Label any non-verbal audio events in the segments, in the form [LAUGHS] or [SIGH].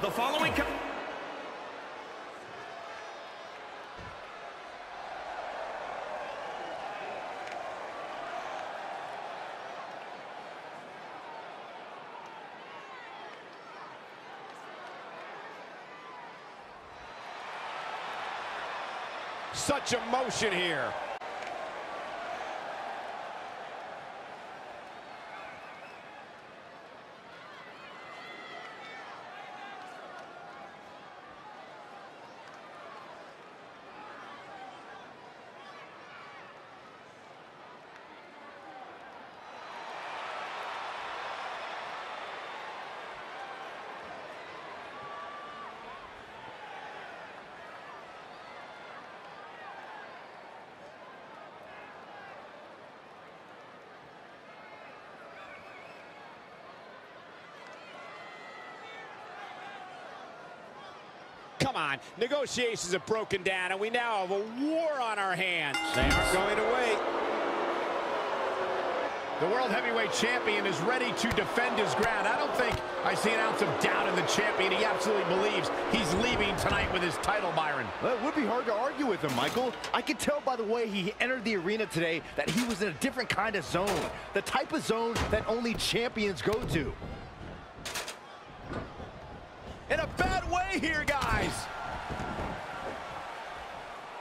The following... Such emotion here. Come on, negotiations have broken down, and we now have a war on our hands. They aren't going to wait. The World Heavyweight Champion is ready to defend his ground. I don't think I see an ounce of doubt in the champion. He absolutely believes he's leaving tonight with his title, Byron. Well, it would be hard to argue with him, Michael. I could tell by the way he entered the arena today that he was in a different kind of zone. The type of zone that only champions go to. In a here, guys.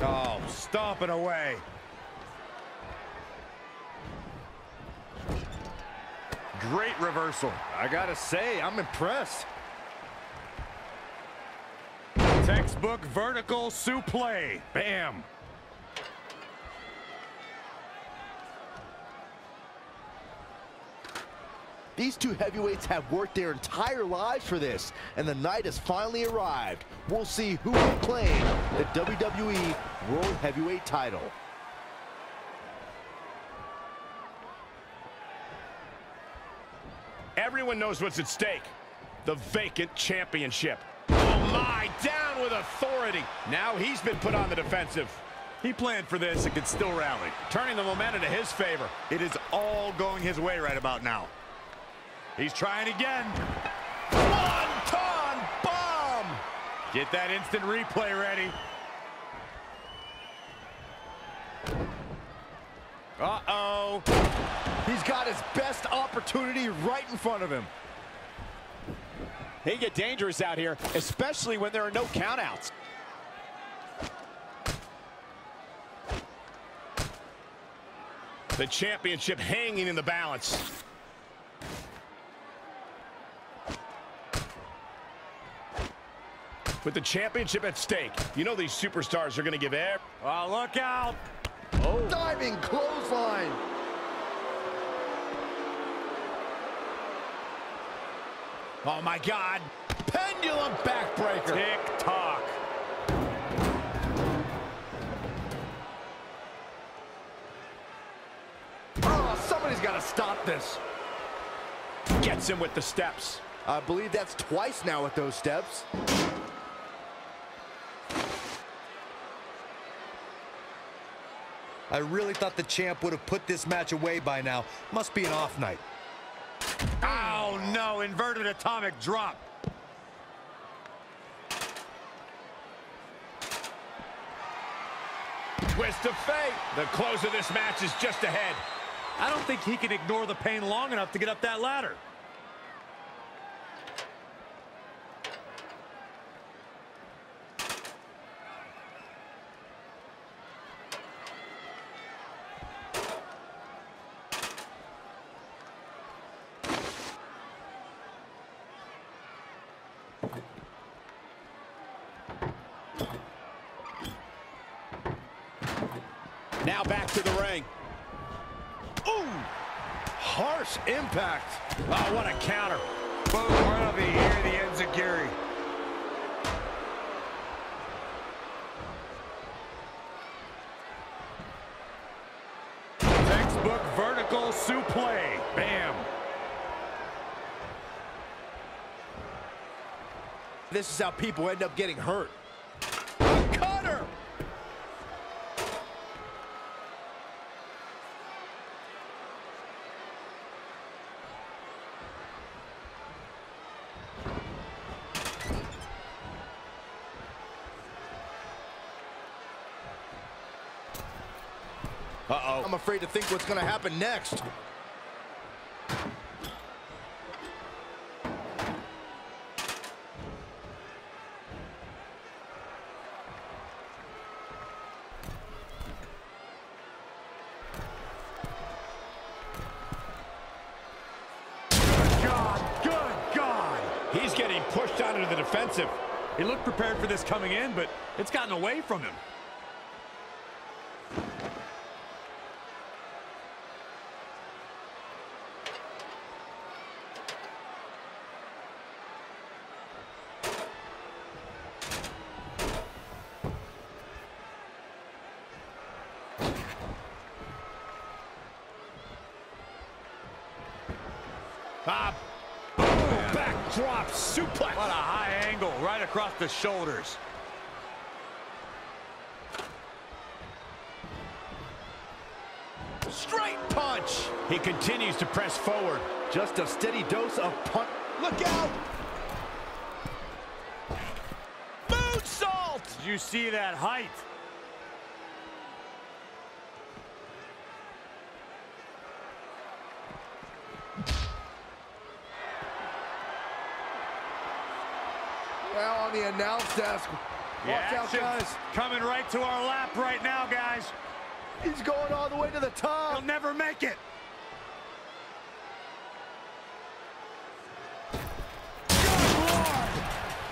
Oh, stomping away. Great reversal. I gotta say, I'm impressed. Textbook vertical suplex. Bam. These two heavyweights have worked their entire lives for this, and the night has finally arrived. We'll see who will claim the WWE World Heavyweight title. Everyone knows what's at stake. The vacant championship. Oh my, down with authority. Now he's been put on the defensive. He planned for this and could still rally. Turning the momentum to his favor. It is all going his way right about now. He's trying again. Swanton bomb! Get that instant replay ready. Uh-oh. He's got his best opportunity right in front of him. They get dangerous out here, especially when there are no countouts. The championship hanging in the balance. With the championship at stake, you know these superstars are going to give air. Oh, look out. Oh. Diving clothesline. Oh, my God. Pendulum backbreaker. Tick-tock. Oh, somebody's got to stop this. Gets him with the steps. I believe that's twice now with those steps. I really thought the champ would have put this match away by now. Must be an off night. Oh, no. Inverted atomic drop. Twist of fate. The close of this match is just ahead. I don't think he can ignore the pain long enough to get up that ladder. Now back to the ring. Ooh! Harsh impact. Oh, what a counter. Boom, right over here, the Enziguri. Textbook vertical suplex. Bam. This is how people end up getting hurt. Cutter. Uh-oh. I'm afraid to think what's going to happen next. God, good God. He's getting pushed out into the defensive. He looked prepared for this coming in, but it's gotten away from him. Ah, back drop suplex. What a high angle right across the shoulders. Straight punch. He continues to press forward. Just a steady dose of punch. Look out. Moonsault. Did you see that height? Well, on the announce desk. Watch out, guys. Coming right to our lap right now, guys. He's going all the way to the top. He'll never make it. Good Lord!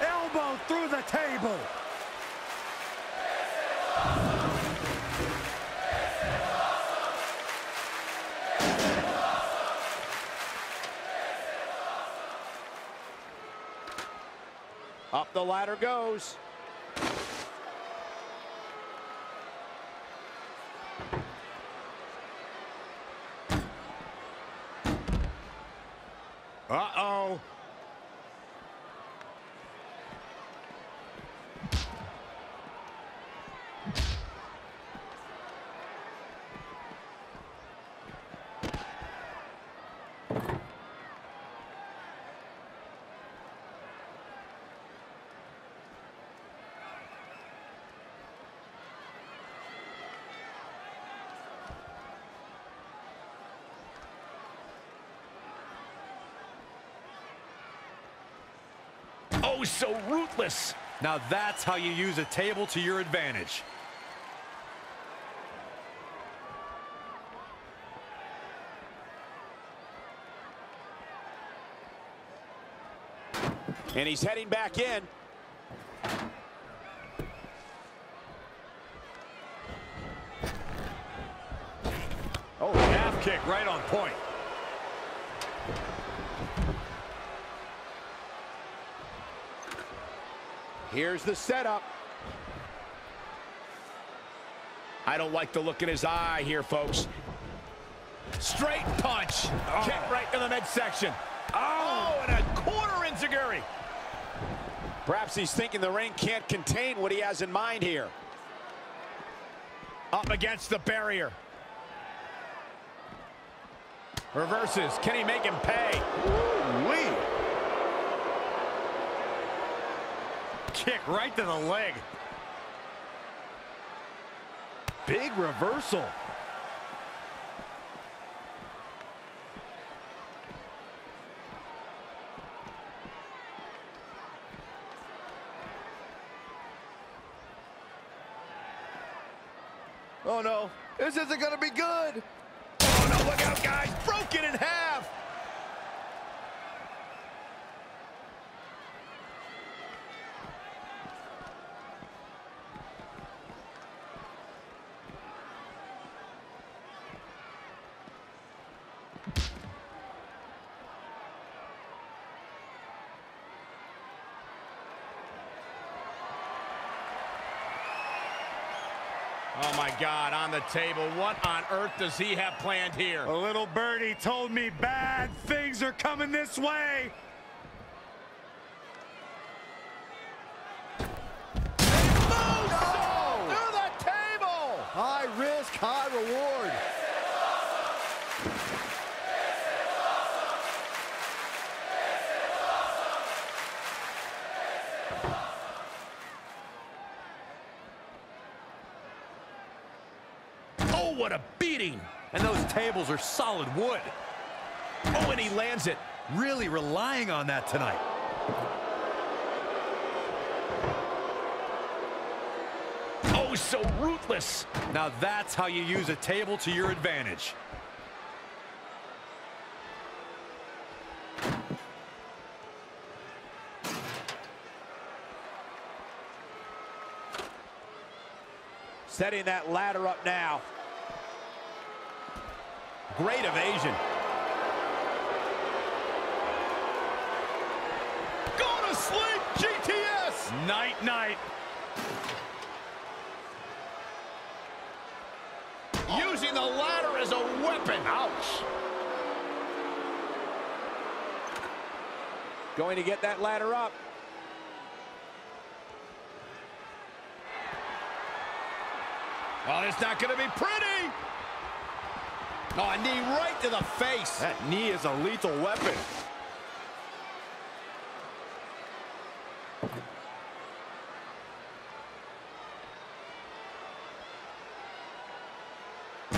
Elbow through the table. The ladder goes. Uh-oh. Oh, so ruthless. Now that's how you use a table to your advantage. And he's heading back in. Oh, half kick right on point. Here's the setup. I don't like the look in his eye here, folks. Straight punch. Oh. Kick right to the midsection. Oh, oh and a corner Enziguri. Perhaps he's thinking the ring can't contain what he has in mind here. Up against the barrier. Reverses. Can he make him pay? Kick right to the leg. Big reversal. Oh no, this isn't gonna be good. Oh, no, look out, guys. Broken in half. Oh, my God, on the table. What on earth does he have planned here? A little birdie told me bad things are coming this way. Moonsault through the table. High risk, high reward. Oh, what a beat beating. And those are solid wood. Oh, and he lands it. Really relying on that tonight. Oh, so ruthless. Now that's how you use a table to your advantage. Setting that ladder up now. Great evasion. Go to sleep, GTS! Night, night. Using the ladder as a weapon. Ouch. Going to get that ladder up. Well, it's not going to be pretty. Oh, a knee right to the face. That knee is a lethal weapon.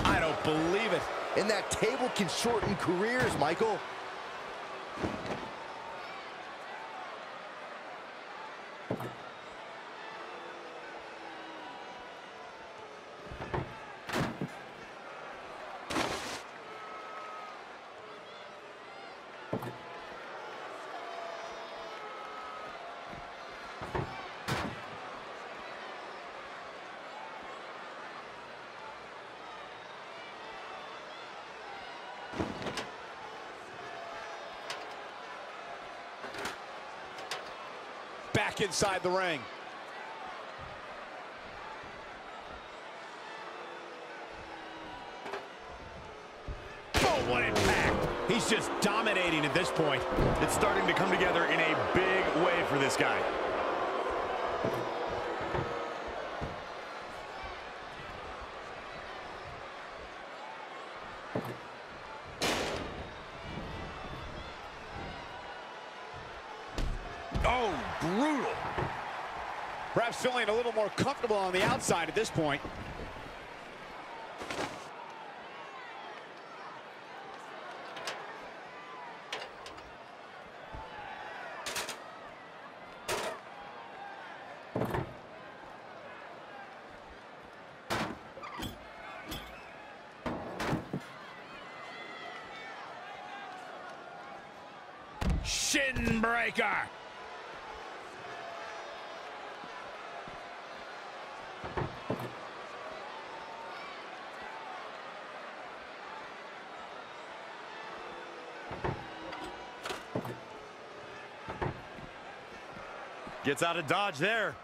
I don't believe it. And that table can shorten careers, Michael. Back inside the ring. Oh, what impact. He's just dominating at this point. It's starting to come together in a big way for this guy. More comfortable on the outside at this point. Shin breaker. Gets out of dodge there.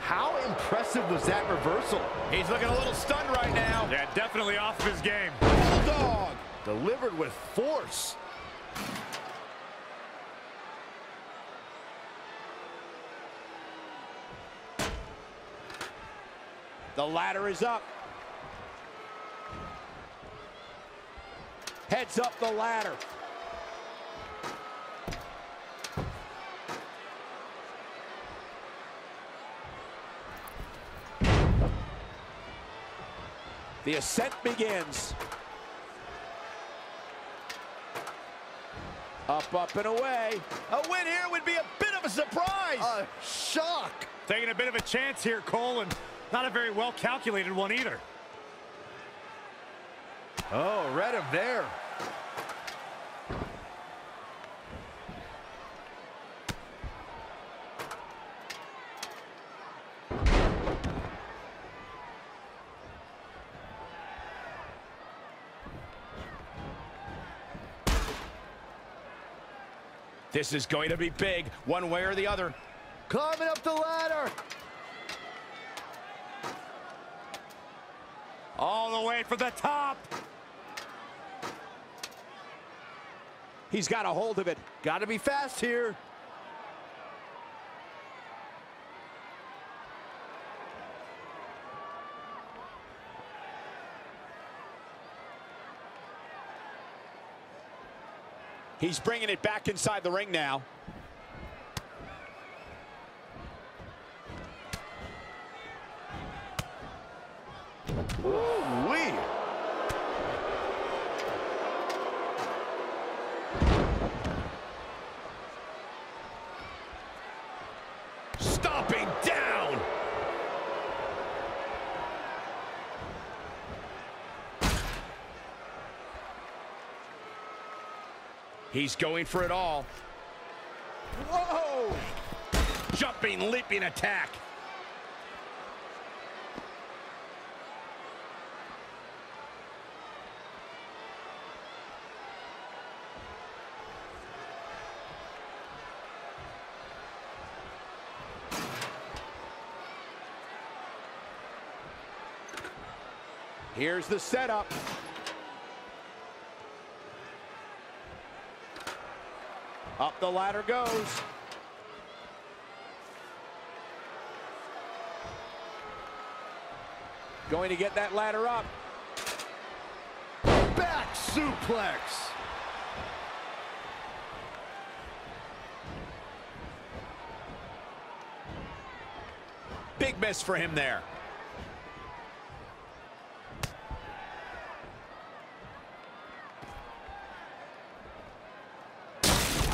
How impressive was that reversal? He's looking a little stunned right now. Yeah, definitely off of his game. Bulldog. Delivered with force. The ladder is up. Heads up the ladder. The ascent begins. Up, up, and away. A win here would be a bit of a surprise. A shock. Taking a bit of a chance here, Cole, and not a very well calculated one either. Oh, read him there. This is going to be big, one way or the other. Climbing up the ladder. All the way for the top. He's got a hold of it. Got to be fast here. He's bringing it back inside the ring now. Ooh, He's going for it all. Whoa! Jumping, leaping attack. Here's the setup. Up the ladder goes. Going to get that ladder up. Back suplex. Big miss for him there.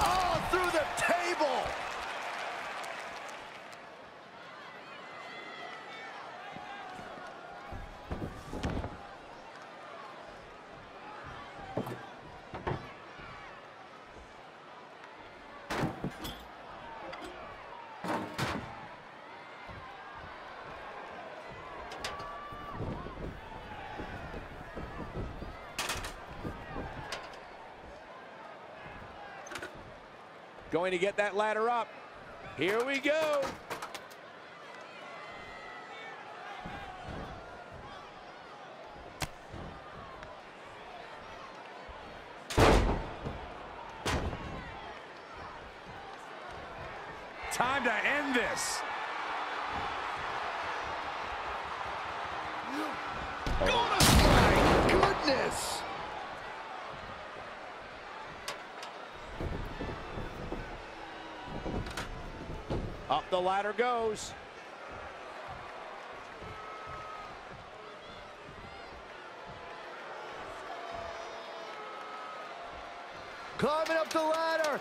Oh, through the table. Going to get that ladder up. Here we go. Time to end this. My goodness. Up the ladder goes. Climbing up the ladder.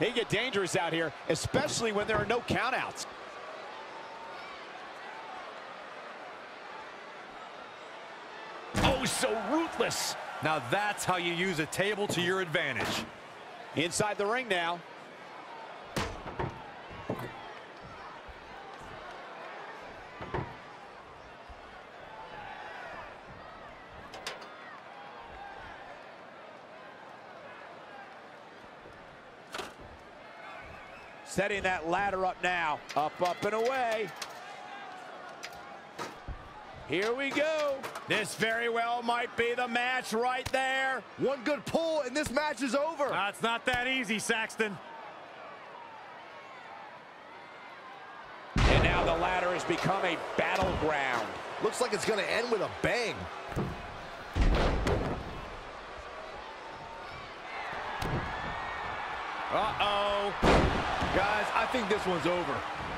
They get dangerous out here, especially when there are no countouts. Oh, Now that's how you use a table to your advantage. Inside the ring now. Setting that ladder up now. Up, up, and away. Here we go. This very well might be the match right there. One good pull and this match is over. Uh, it's not that easy, Saxton. And now the ladder has become a battleground. Looks like it's going to end with a bang. Uh-oh. Guys, I think this one's over.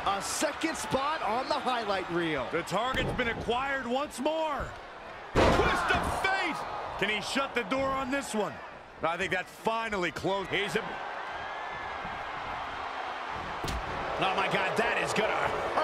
A second spot on the highlight reel. The target's been acquired once more. Twist of fate. Can he shut the door on this one? I think that's finally closed. He's a... Oh, my God, that is going to hurt.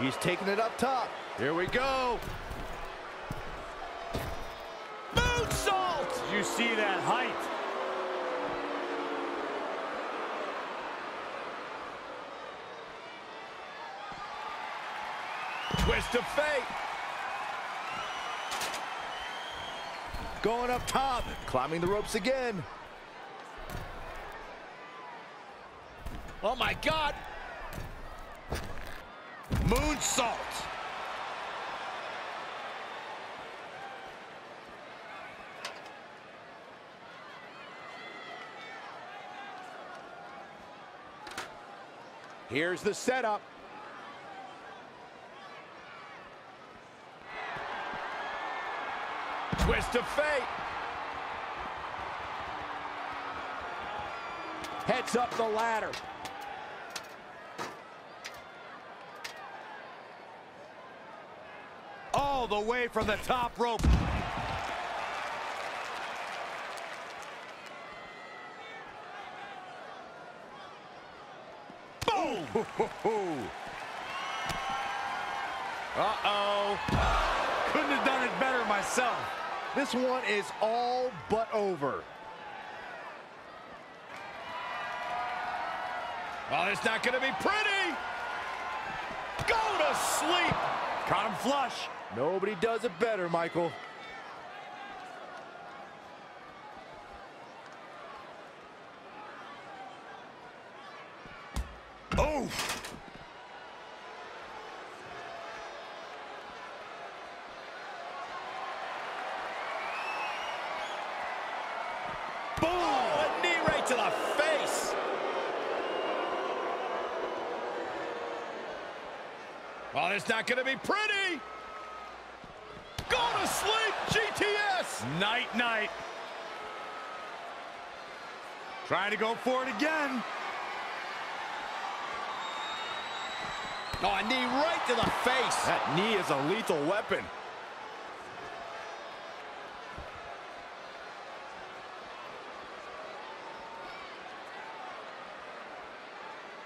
He's taking it up top. Here we go. Moonsault! You see that height? Twist of fate. Going up top. Climbing the ropes again. Oh, my God. Moonsault. Here's the setup. Twist of fate. Heads up the ladder. The way from the top rope. Boom! [LAUGHS] Uh-oh. Couldn't have done it better myself. This one is all but over. Well, it's not going to be pretty. Go to sleep. Caught him flush. Nobody does it better, Michael. Oh! Boom! Oh, a knee right to the face. Well, it's not going to be pretty. Go to sleep, GTS. Night, night. Trying to go for it again. Oh, a knee right to the face. That knee is a lethal weapon.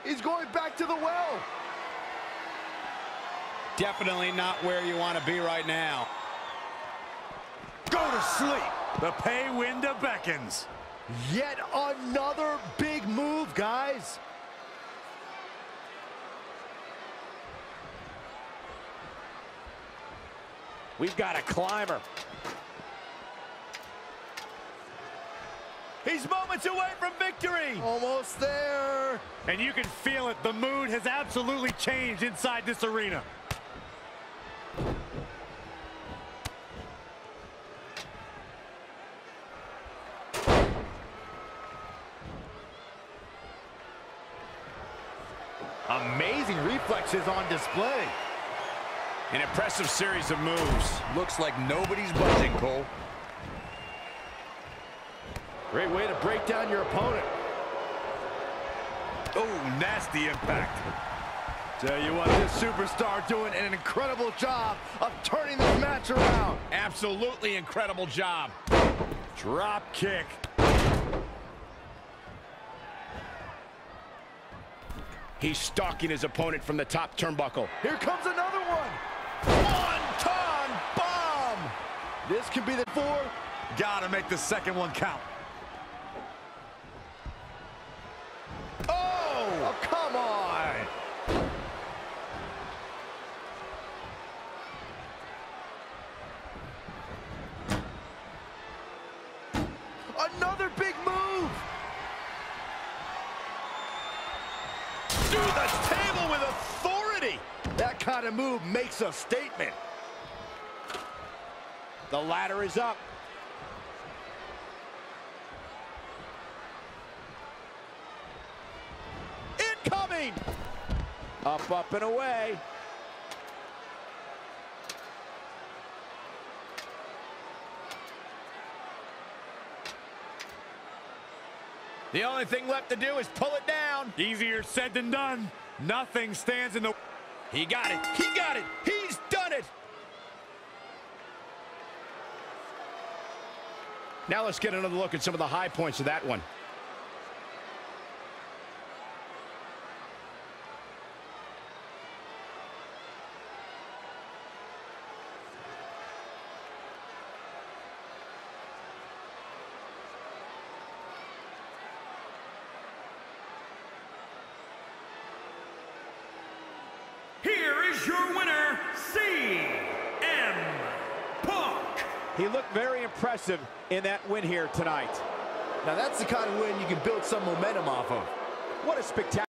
He's going back to the well. Definitely not where you want to be right now. Go to sleep. The pay window beckons. Yet another big move, guys. We've got a climber. He's moments away from victory. Almost there. And you can feel it. The mood has absolutely changed inside this arena. Reflexes on display. An impressive series of moves. Looks like nobody's budging, Cole. Great way to break down your opponent. Oh, nasty impact. Tell you what, this superstar doing an incredible job of turning this match around. Absolutely incredible job. Drop kick. He's stalking his opponent from the top turnbuckle. Here comes another one. Swanton bomb. This could be the four. Gotta make the second one count. Oh! Oh, come on. Another big move. Through the table with authority. That kind of move makes a statement. The ladder is up. Incoming! Up, up, and away. The only thing left to do is pull it down. Easier said than done. Nothing stands in the... He got it. He got it. He's done it. Now let's get another look at some of the high points of that one. Here is your winner, CM Punk. He looked impressive in that win here tonight. Now that's the kind of win you can build some momentum off of. What a spectacular